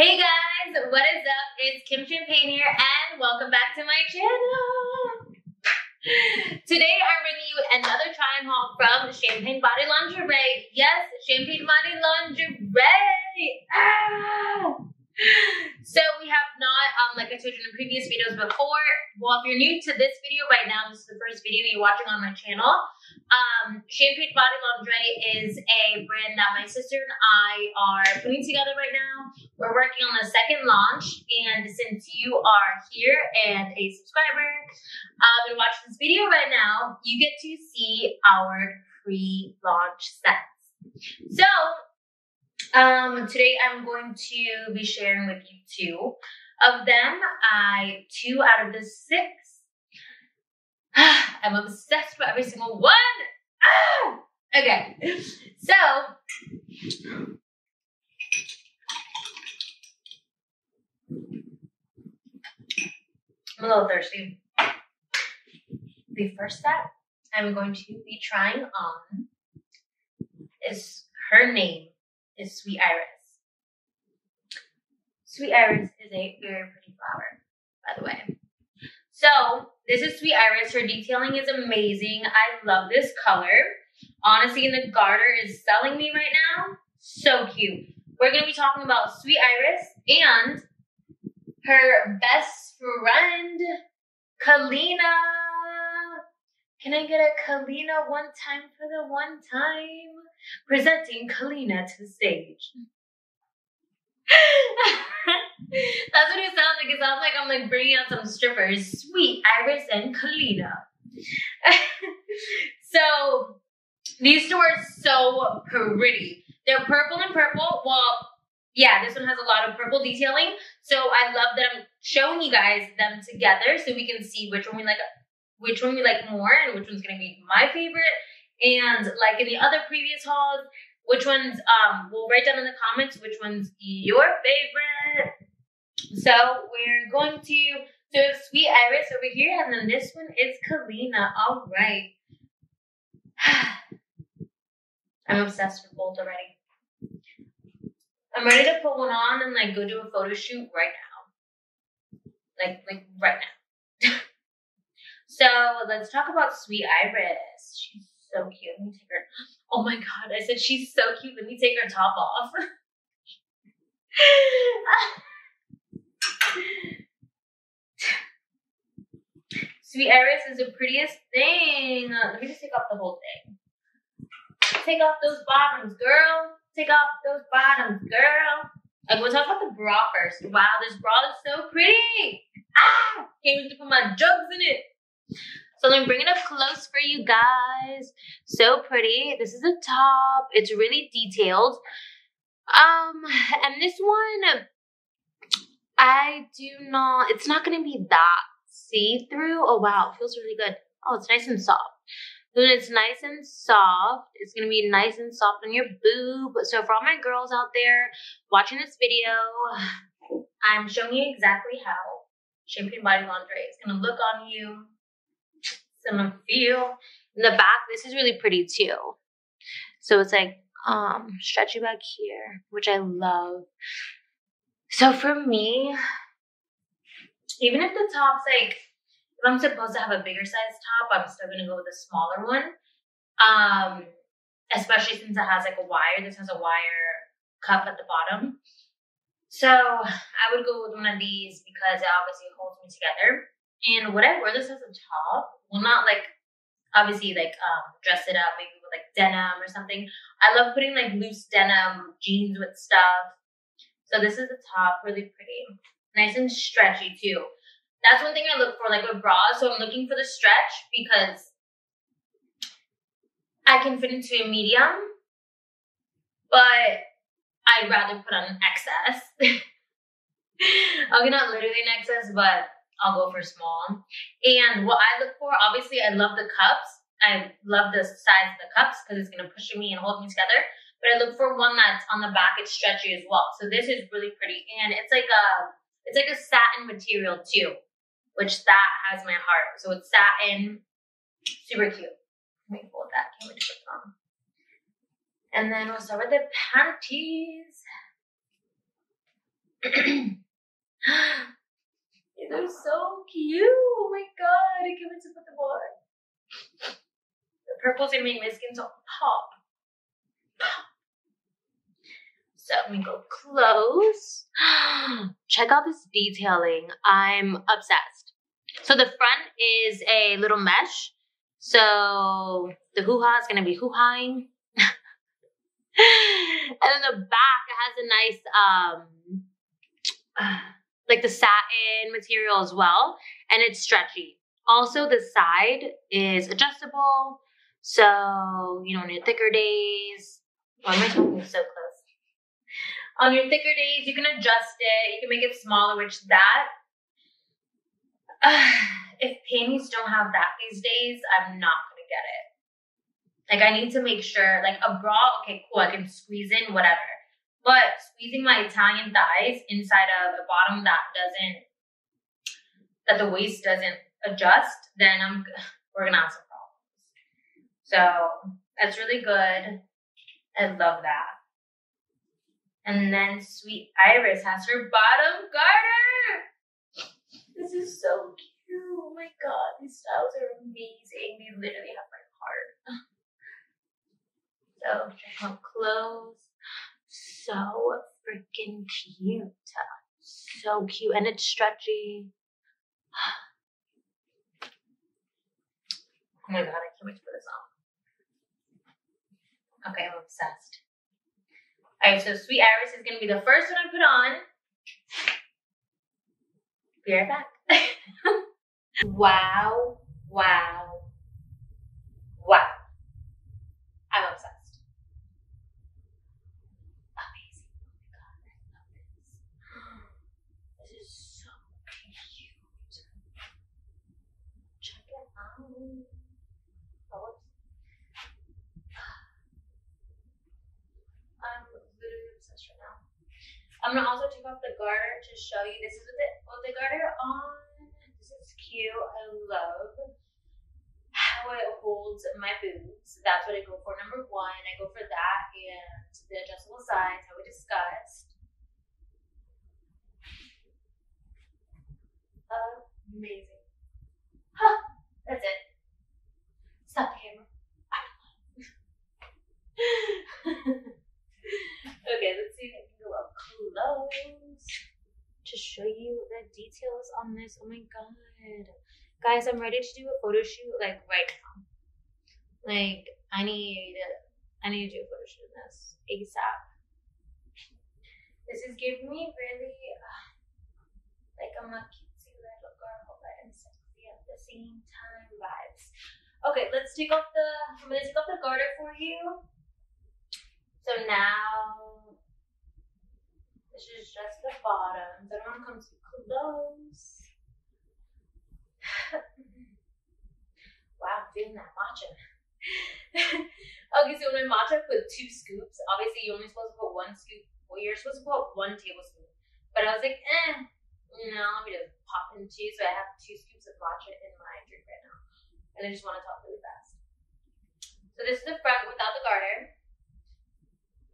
Hey guys, what is up? It's Kim Champagne here, and welcome back to my channel. Today I'm bringing you another try-on haul from Champagne Body Lingerie. Yes, Champagne Body Lingerie. Ah! So we have not, um, like I told you in previous videos before. Well, if you're new to this video right now, this is the first video you're watching on my channel. Um, Champagne Body Lingerie is a brand that my sister and I are putting together right now. We're working on the second launch, and since you are here and a subscriber um, and watching this video right now, you get to see our pre-launch sets. So um, today I'm going to be sharing with you two of them. I two out of the six I'm obsessed with every single one. Ah! Okay, so I'm a little thirsty. The first set I'm going to be trying on is her name is Sweet Iris. Sweet Iris is a very pretty flower, by the way. So this is Sweet Iris. Her detailing is amazing. I love this color. Honestly, the garter is selling me right now. So cute. We're to be talking about Sweet Iris and her best friend, Kalina. Can I get a Kalina one time for the one time? Presenting Kalina to the stage. That's what it sounds like. It sounds like I'm like bringing out some strippers. Sweet Iris and Kalina. so these two are so pretty. They're purple and purple. Well, yeah, this one has a lot of purple detailing. So I love that I'm showing you guys them together so we can see which one we like which one we like more and which one's gonna be my favorite. And like in the other previous hauls, which ones um we'll write down in the comments which one's your favorite. So we're going to so Sweet Iris over here, and then this one is Kalina. All right. I'm obsessed with both already. I'm ready to put one on and like go do a photo shoot right now. Like like right now. So let's talk about Sweet Iris. She's so cute. Let me take her. Oh my god, I said she's so cute. Let me take her top off. Sweet Iris is the prettiest thing. Let me just take off the whole thing. Take off those bottoms, girl. Take off those bottoms, girl. Okay, we'll talk about the bra first. Wow, this bra is so pretty. Ah! Wait to put my jugs in it. So let me bring it up close for you guys. So pretty. This is a top. It's really detailed. Um, and this one, I do not, it's not going to be that see-through. Oh, wow. It feels really good. Oh, it's nice and soft. Then it's nice and soft. It's going to be nice and soft on your boob. So for all my girls out there watching this video, I'm showing you exactly how Champagne Body Lingerie is going to look on you some feel. In the back, this is really pretty too. So it's like um stretchy back here, which I love. So for me, even if the top's like if I'm supposed to have a bigger size top, I'm still gonna go with a smaller one. Um, especially since it has like a wire. This has a wire cup at the bottom. So I would go with one of these because it obviously holds me together. And what I wear this as a top will not like obviously like um dress it up maybe with like denim or something. I love putting like loose denim jeans with stuff. So this is the top, really pretty. Nice and stretchy too. That's one thing I look for like with bras. So I'm looking for the stretch because I can fit into a medium, but I'd rather put on an XS. okay, not literally an XS, but I'll go for small. And what I look for, obviously, I love the cups. I love the size of the cups because it's going to push me and hold me together. But I look for one that's on the back, it's stretchy as well. So this is really pretty. And it's like a, it's like a satin material too, which that has my heart. So it's satin, super cute. Let me fold that. Can't wait to put it on. And then we'll start with the panties. These are so cute. Oh my god, I can't wait to put them on. The purple's gonna make my skin so pop. So let me go close. Check out this detailing. I'm obsessed. So the front is a little mesh. So the hoo-ha is gonna be hoo-haing. and then the back it has a nice um like the satin material as well and it's stretchy. Also the side is adjustable so you know on your thicker days why am i talking so close. On your thicker days you can adjust it you can make it smaller which that uh, if panties don't have that these days i'm not gonna get it. Like I need to make sure, like a bra, okay, cool, I can squeeze in whatever. But squeezing my Italian thighs inside of a bottom that doesn't, that the waist doesn't adjust, then I'm we're gonna have some problems. So that's really good. I love that. And then Sweet Iris has her bottom garter. This is so cute. Oh my god, these styles are amazing. They literally have my heart. So check out clothes. So freaking cute. So cute. And it's stretchy. Oh my god, I can't wait to put this on. Okay, I'm obsessed. Alright, so Sweet Iris is gonna be the first one I put on. Be right back. wow, wow, wow. I'm obsessed. I'm literally obsessed right now. I'm gonna also take off the garter to show you. This is with the, with the garter on. This is cute. I love how it holds my boobs. That's what I go for. Number one, I go for that and the adjustable sides, how we discussed. Amazing. Huh, that's it. Stop the camera. okay, to show you the details on this. Oh my god. Guys, I'm ready to do a photo shoot like right now. Like, I need I need to do a photo shoot in this ASAP. This is giving me really uh, like I'm a cutesy little girl, but I'm sexy at the same time vibes. Okay, let's take off the I'm gonna take off the garter for you. So now this is just the bottom. I don't want to come too close. wow, doing that matcha. okay, so in my matcha, I put two scoops. Obviously, you're only supposed to put one scoop. Well, you're supposed to put one tablespoon. But I was like, eh, know, let me just pop in two. So I have two scoops of matcha in my drink right now. And I just want to talk really fast. So this is the front without the garter.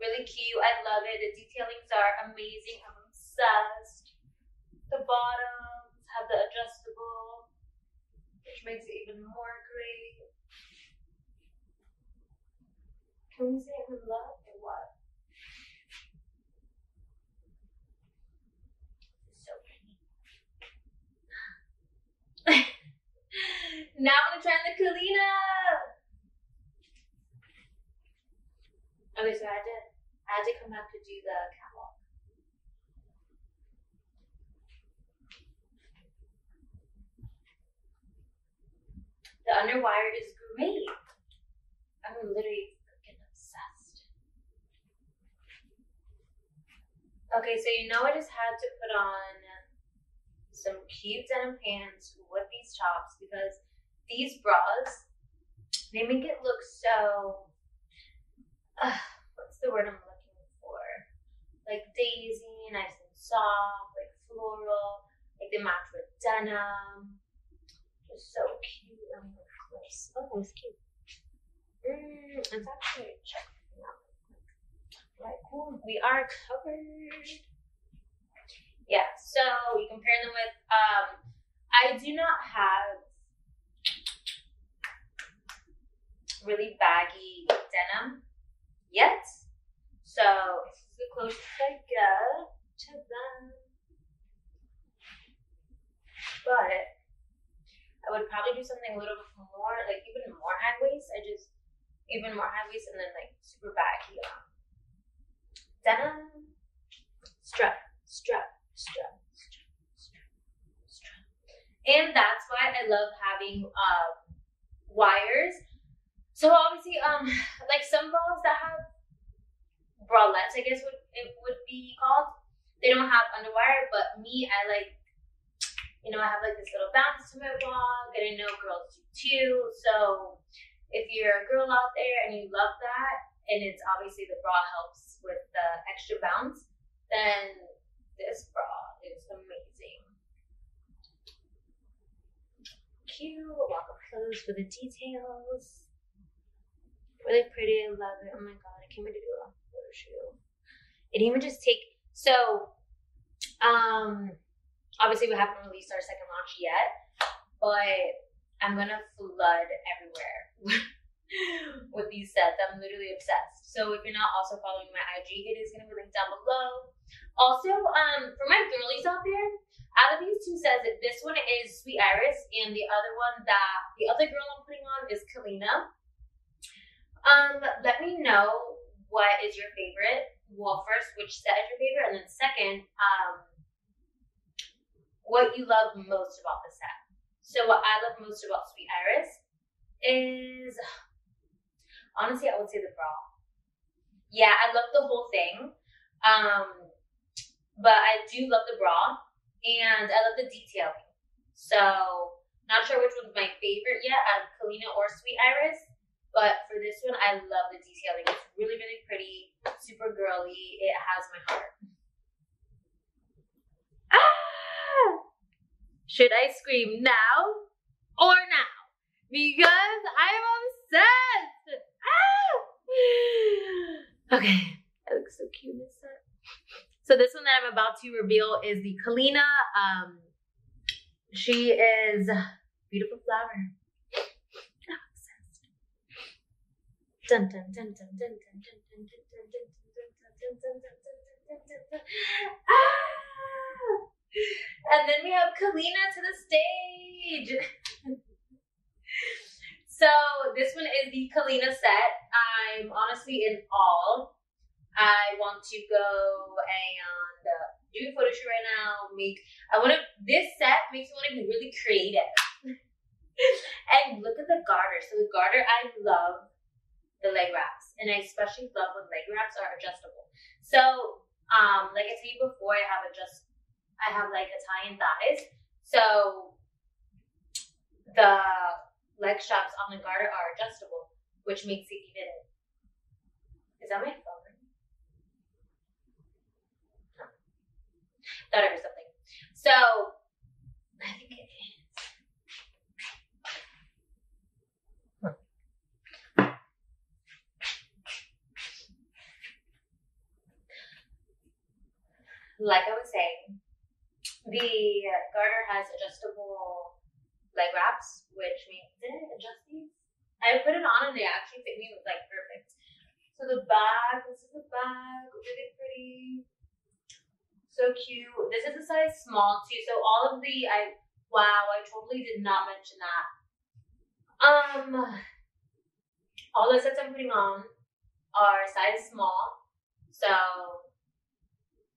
Really cute. I love it. The detailings are amazing. I'm obsessed. The bottoms have the adjustable, which makes it even more great. Can we say I'm love or what? So pretty. now I'm gonna try on the Kalina. Okay, so I had to I had to come back to do the catwalk. The underwire is great. I'm literally freaking obsessed. Okay, so you know I just had to put on some cute denim pants with these tops because these bras they make it look so uh, what's the word I'm looking for? Like daisy, nice and soft, like floral, like they match with denim. Just so cute and look close. Oh, it's cute. Mm, it's actually check. Right, cool. We are covered. Yeah, so you compare them with. Um, I do not have really baggy denim yet, so this is the closest I get to them. But I would probably do something a little bit more, like even more high waist. I just even more high waist and then like super baggy. Um, denim strap, strap, strap, strap. And that's why I love having um, wires. So obviously, um, like some bras that have bralettes, I guess would it would be called. They don't have underwire, but me, I like you know, I have like this little bounce to my blog, and I know girls do too. So if you're a girl out there and you love that, and it's obviously the bra helps with the extra bounce, then this bra is amazing. Cute, walk up close for the details. Really pretty, I love it. Oh my god, I can't wait to do a photo shoot. It even just take so um obviously we haven't released our second launch yet, but I'm gonna flood everywhere with these sets. I'm literally obsessed. So if you're not also following my IG, it is gonna be linked down below. Also, um, for my girlies out there, out of these two sets, this one is Sweet Iris, and the other one that the other girl I'm putting on is Kalina. Um, let me know what is your favorite. Well, first, which set is your favorite, and then second, um, what you love most about the set. So what I love most about Sweet Iris is honestly I would say the bra. Yeah, I love the whole thing. Um, but I do love the bra and I love the detailing. So not sure which one's my favorite yet out of Kalina or Sweet Iris. But for this one, I love the detailing. It's really, really pretty, super girly. It has my heart. Should I scream now or now? Because I'm obsessed. Ah! Okay, I look so cute in this set. So this one that I'm about to reveal is the Kalina. Um, she is beautiful flower. And then we have Kalina to the stage. so this one is the Kalina set. I'm honestly in awe. I want to go and uh, do a photo shoot right now. Make I want to. This set makes me want to be really creative. and look at the garter. So the garter, I love the leg wraps, and I especially love when leg wraps are adjustable. So, um, like I told you before, I have adjust I have like Italian thighs. So the leg straps on the garter are adjustable, which makes it even. Is that my phone? Thought I heard something. So I think it is. Like I was saying, the garter has adjustable leg wraps, which means did I adjust these? I put it on and they actually fit me like perfect. So the bag, this is the bag, really pretty, so cute. This is a size small too. So all of the I wow, I totally did not mention that. Um, all the sets I'm putting on are size small. So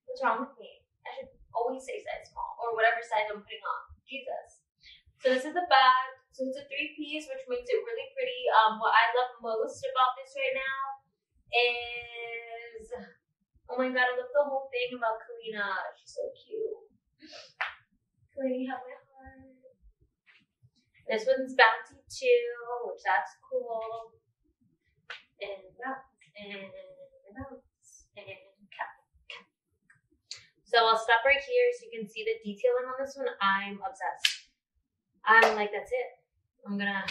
what's wrong with me? I should always say size small or whatever size I'm putting on. Jesus. So this is the bag. So it's a three piece, which makes it really pretty. Um, what I love most about this right now is, oh my god, I love the whole thing about Kalina. She's so cute. Kalina, you have my heart. This one's bounty too, which that's cool. And bounce, and bounce, and so I'll stop right here so you can see the detailing on this one. I'm obsessed. I'm like, that's it. I'm gonna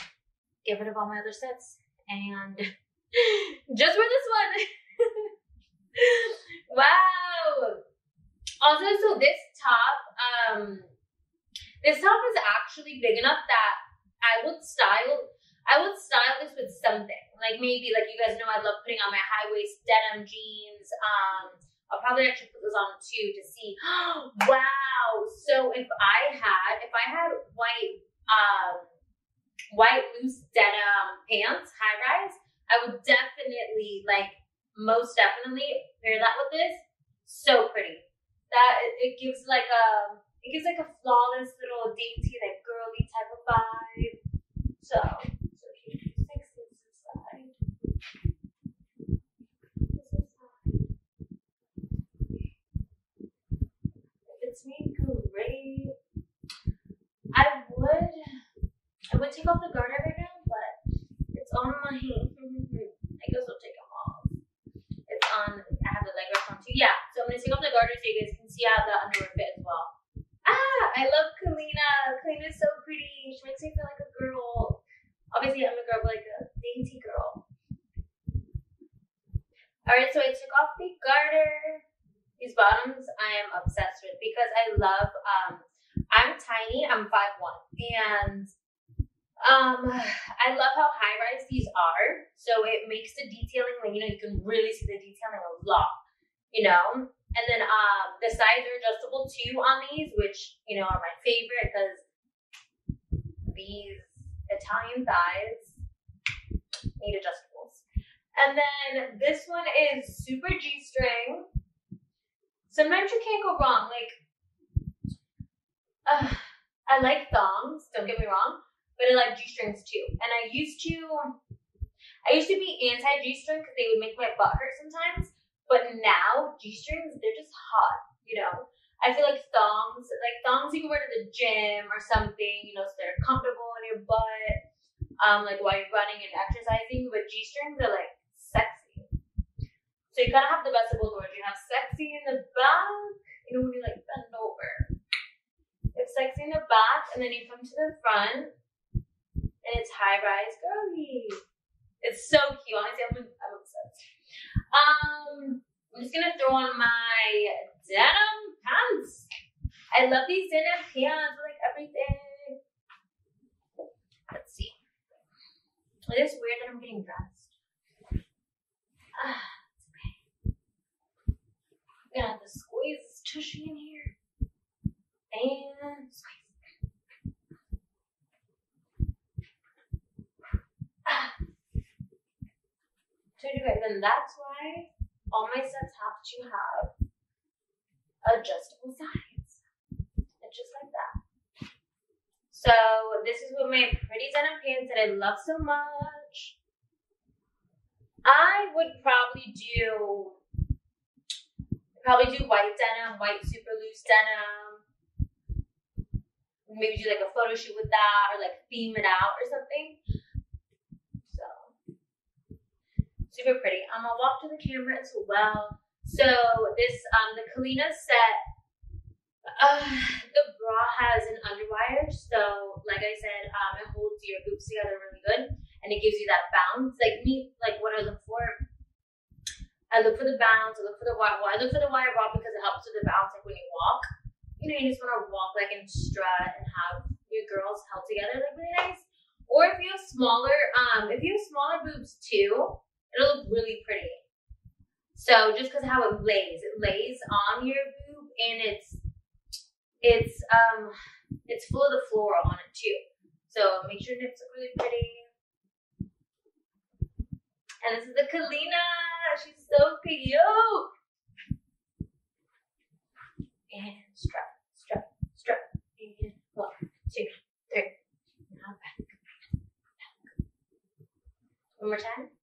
get rid of all my other sets and just wear this one. wow. Also, so this top, um, this top is actually big enough that I would style. I would style this with something like maybe like you guys know I love putting on my high waist denim jeans. Um, I'll probably actually put those on too to see. wow! So if I had if I had white um white loose denim pants, high rise, I would definitely like most definitely pair that with this. So pretty. That it gives like a it gives like a flawless little dainty like girly type of vibe. So so cute, sexy inside. This is It's me great. I would I would take off the garter right now, but it's on my. I guess I'll take them off. It's on I have the leg wrap on too. Yeah, so I'm gonna take off the garter so you guys can see how the underwear fit as well. Ah, I love Kalina. Kalina's so pretty. She makes me feel like a girl. Obviously, I'm a girl, but like a dainty girl. Alright, so I took off the garter. These bottoms I am obsessed with because I love, um, I'm tiny, I'm 5'1", and um, I love how high rise these are. So it makes the detailing, like, you know, you can really see the detailing a lot, you know? And then um, the sides are adjustable too on these, which, you know, are my favorite because these Italian thighs need adjustables. And then this one is super G-string. Sometimes you can't go wrong. Like, uh, I like thongs, don't get me wrong, but I like G-strings too. And I used to, I used to be anti G-string because they would make my butt hurt sometimes. But now G-strings, they're just hot, you know. I feel like thongs, like thongs you can wear to the gym or something, you know, so they're comfortable on your butt, um, like while you're running and exercising. But G-strings are like. So you kind of have the best of both worlds. You have sexy in the back, you know, when you like bend over. It's sexy in the back, and then you come to the front, and it's high rise girly. It's so cute. Honestly, I'm, I'm obsessed. Um, I'm just gonna throw on my denim pants. I love these denim pants, like everything. Let's see. It is weird that I'm getting dressed. Ah, it's okay. I'm gonna have to squeeze this tushy in here. And squeeze. Ah. Told you guys, and that's why all my sets have to have adjustable sides. And just like that. So this is what my pretty denim pants that I love so much. I would probably do probably do white denim, white super loose denim. Maybe do like a photo shoot with that or like theme it out or something. So super pretty. I'm gonna walk to the camera as well. So this um the Kalina set uh, the bra has an underwire, so like I said, um, it holds your boobs together really good, and it gives you that bounce. Like me, like what I look for, I look for the bounce. I look for the wire. Well, I look for the wire bra because it helps with the bounce. Like when you walk, you know, you just want to walk like and strut and have your girls held together like really nice. Or if you have smaller, um, if you have smaller boobs too, it'll look really pretty. So just because how it lays, it lays on your boob and it's it's um it's full of the flora on it too. So make sure your nips look really pretty. And this is the Kalina. She's so cute. And strap, strap, strap. And one, two, three. Now back. back. One more time.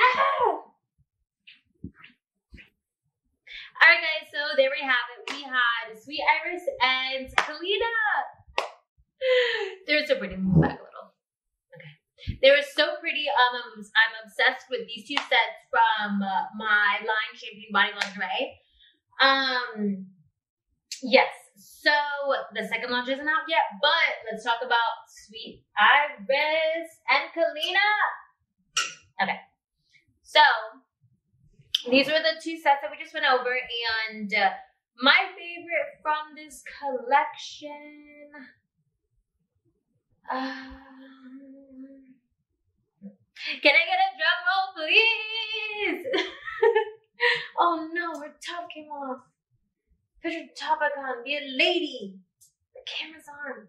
Ah! Alright guys, so there we have it. We had Sweet Iris and Kalina. They're so pretty. Move back a little. Okay. They were so pretty. Um, I'm, I'm obsessed with these two sets from uh, my line Champagne Body Lingerie. Um, yes. So the second launch isn't out yet, but let's talk about Sweet Iris and Kalina. Okay. So these were the two sets that we just went over, and uh, my favorite from this collection. Um, can I get a drum roll, please? oh no, her top came off. Put your top back on. Be a lady. The camera's on.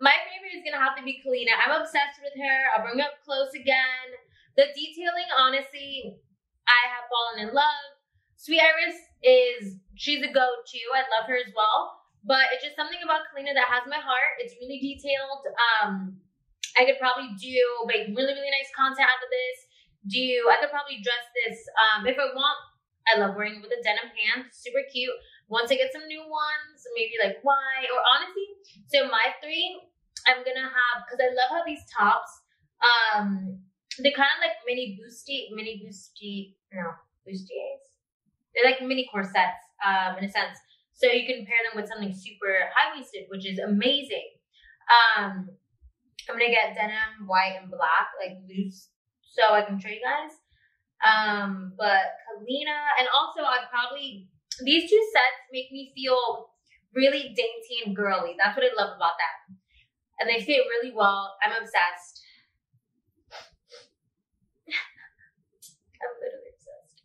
My favorite is gonna have to be Kalina. I'm obsessed with her. I'll bring her up close again. The detailing, honestly, I have fallen in love. Sweet Iris is she's a go-to. I love her as well. But it's just something about Kalina that has my heart. It's really detailed. Um, I could probably do make really, really nice content out of this. Do I could probably dress this um, if I want. I love wearing it with a denim pant, super cute. Once I get some new ones, maybe like why or honestly, so my three I'm gonna have because I love how these tops, um, they're kind of like mini boosty, mini boosty, no bustiers. They're like mini corsets, um, in a sense. So you can pair them with something super high waisted, which is amazing. Um, I'm gonna get denim, white, and black, like loose, so I can show you guys. Um, but Kalina, and also I'd probably these two sets make me feel really dainty and girly. That's what I love about them and they fit really well. I'm obsessed. I'm literally obsessed.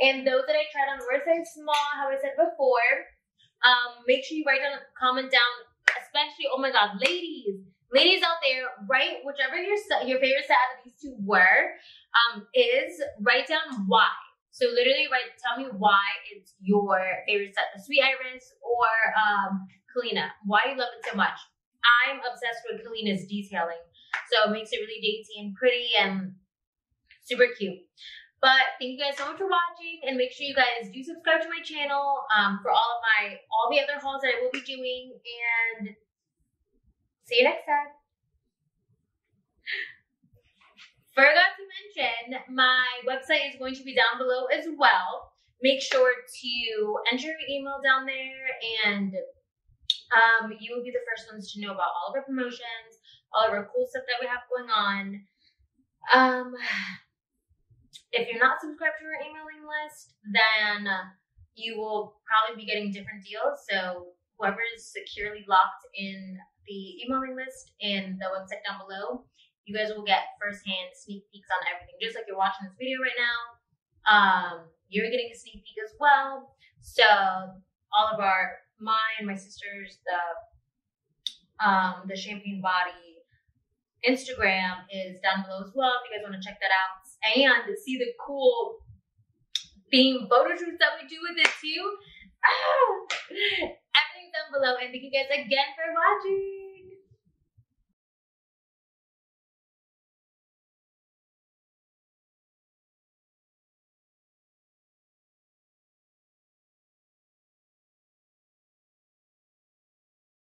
And those that I tried on were size small, how I said before. Um, make sure you write down, comment down, especially, oh my god, ladies, ladies out there, write whichever your your favorite set of these two were, um, is write down why. So literally write, tell me why it's your favorite set, the Sweet Iris or um, Kalina, why you love it so much. I'm obsessed with Kalina's detailing. So it makes it really dainty and pretty and super cute. But thank you guys so much for watching and make sure you guys do subscribe to my channel um, for all of my, all the other hauls that I will be doing and see you next time. Forgot to mention, my website is going to be down below as well. Make sure to enter your email down there and um, you will be the first ones to know about all of our promotions, all of our cool stuff that we have going on. Um, if you're not subscribed to our emailing list, then you will probably be getting different deals. So whoever is securely locked in the emailing list in the website down below, you guys will get firsthand sneak peeks on everything. Just like you're watching this video right now, um, you're getting a sneak peek as well. So all of our mine, my sister's, the um, the Champagne Body Instagram is down below as well if you guys want to check that out and to see the cool theme photo shoots that we do with it too. Ah! Everything's down below and thank you guys again for watching.